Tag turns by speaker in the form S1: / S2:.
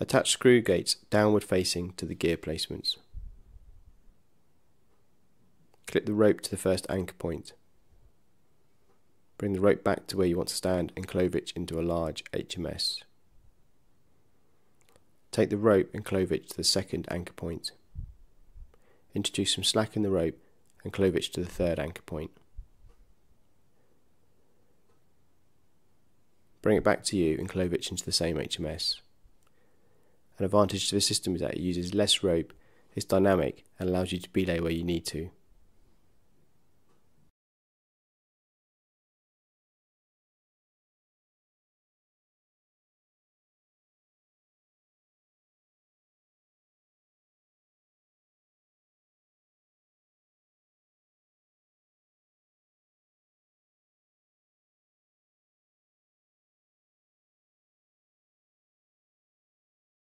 S1: Attach screw gates downward facing to the gear placements. Clip the rope to the first anchor point. Bring the rope back to where you want to stand and clove it into a large HMS. Take the rope and clove it to the second anchor point. Introduce some slack in the rope and clove it to the third anchor point. Bring it back to you and clove it into the same HMS. An advantage to the system is that it uses less rope, is dynamic, and allows you to belay where you need to.